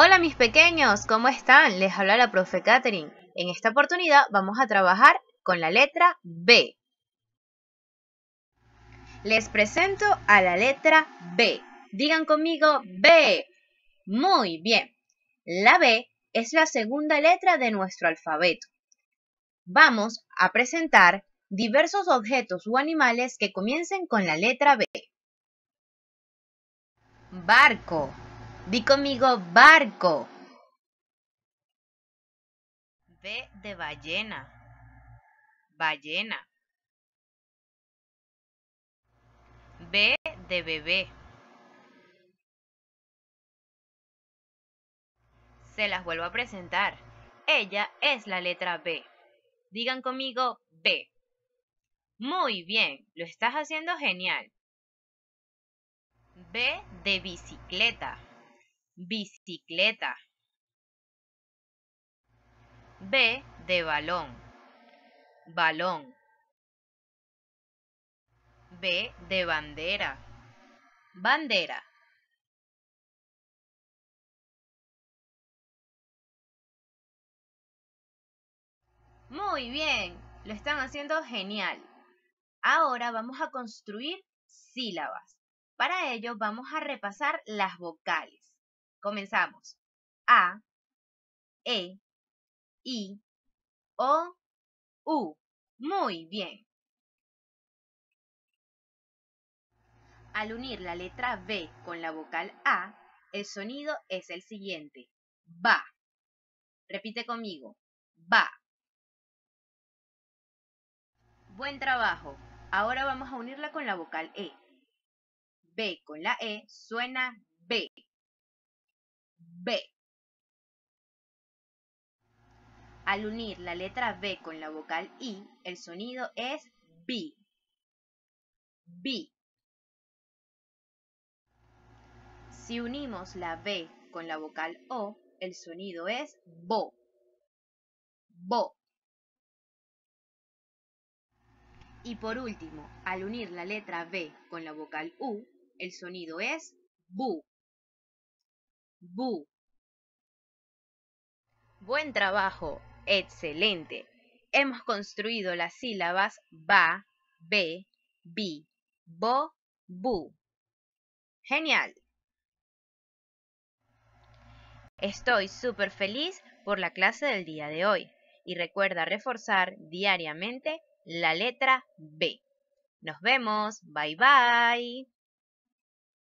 Hola mis pequeños, ¿cómo están? Les habla la profe Catherine. En esta oportunidad vamos a trabajar con la letra B. Les presento a la letra B. Digan conmigo B. Muy bien. La B es la segunda letra de nuestro alfabeto. Vamos a presentar diversos objetos o animales que comiencen con la letra B. Barco. Di conmigo barco. B de ballena. Ballena. B de bebé. Se las vuelvo a presentar. Ella es la letra B. Digan conmigo B. Muy bien, lo estás haciendo genial. B de bicicleta bicicleta. B de balón, balón. B de bandera, bandera. Muy bien, lo están haciendo genial. Ahora vamos a construir sílabas. Para ello vamos a repasar las vocales. Comenzamos. A, E, I, O, U. Muy bien. Al unir la letra B con la vocal A, el sonido es el siguiente. Va. Repite conmigo. Va. Buen trabajo. Ahora vamos a unirla con la vocal E. B con la E suena B. B. Al unir la letra B con la vocal I, el sonido es B. B. Si unimos la B con la vocal O, el sonido es BO. BO. Y por último, al unir la letra B con la vocal U, el sonido es BU. BU. Buen trabajo, excelente. Hemos construido las sílabas ba, be, bi, bo, bu. Genial. Estoy súper feliz por la clase del día de hoy y recuerda reforzar diariamente la letra B. Nos vemos. Bye bye.